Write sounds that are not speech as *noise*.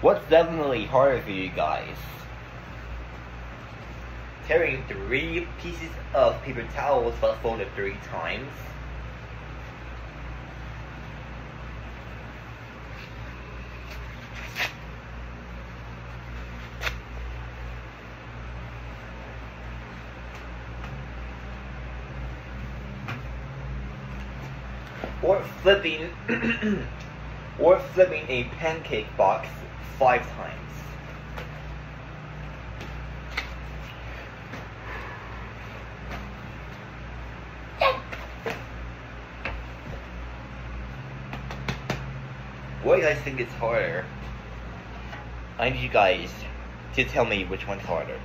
What's definitely harder for you guys? Tearing three pieces of paper towels but folded three times. or flipping *clears throat* or flipping a pancake box five times. What do you guys think is harder? I need you guys to tell me which one's harder.